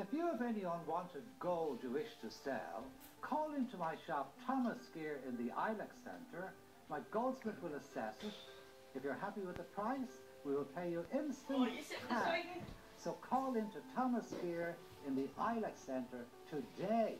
If you have any unwanted gold you wish to sell, call into my shop Thomas Gear in the Ilac Centre. My goldsmith will assess it. If you're happy with the price, we will pay you instantly. So call into Thomas Gear in the Ilac Centre today.